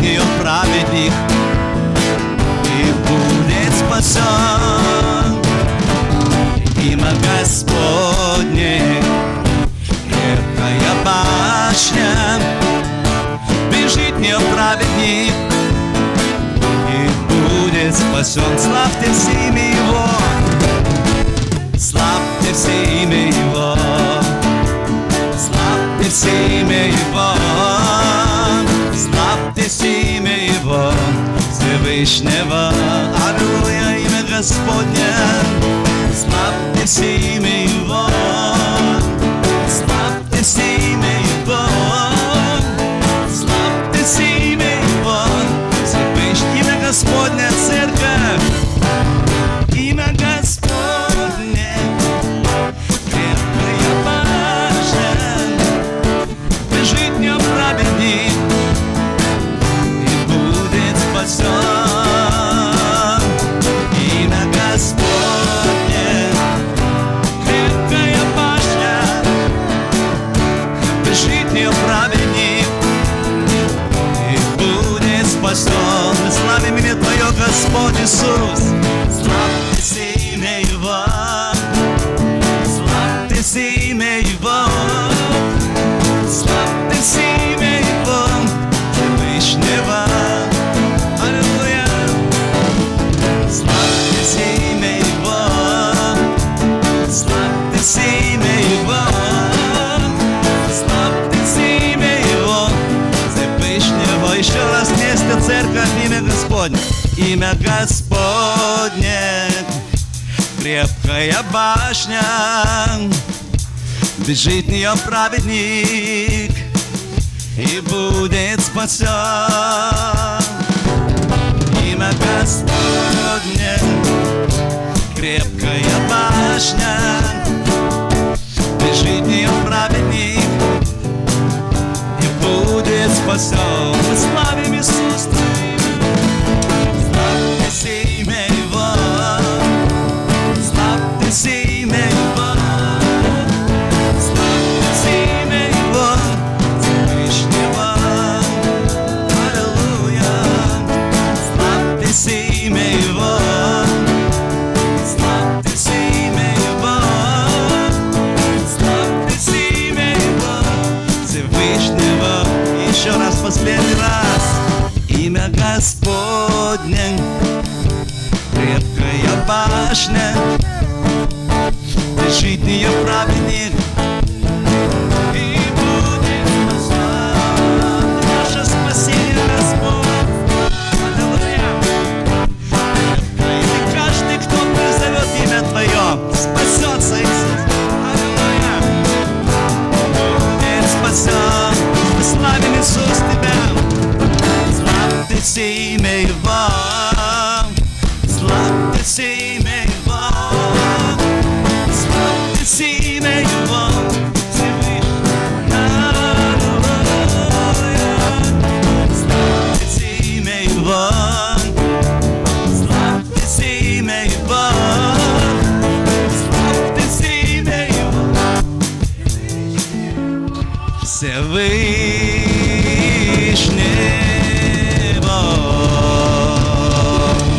в нее праведник и будет спасен. Имя Господне, крепкая башня, бежит в нее праведник и будет спасен. Славьте все имя Его, славьте все имя Его, славьте все имя Всевышнего. Аллилуйя, имя Господне, славьте все имя нее праведник и будет спасен. Славим имя Твое, Господь Иисус, вместе церковь, имя Господне, имя Господне, крепкая башня, бежит в нее праведник. И будет спасен. Имя Господне, крепкая башня, последний раз. Имя Господне, крепкая башня, бежит в нее праведник, и будет спасен. Наше спасение, Господь. И каждый, кто призовет имя Твое, спасется, Иисус. Аллилуйя. Будет спасен. Славим Иисус Você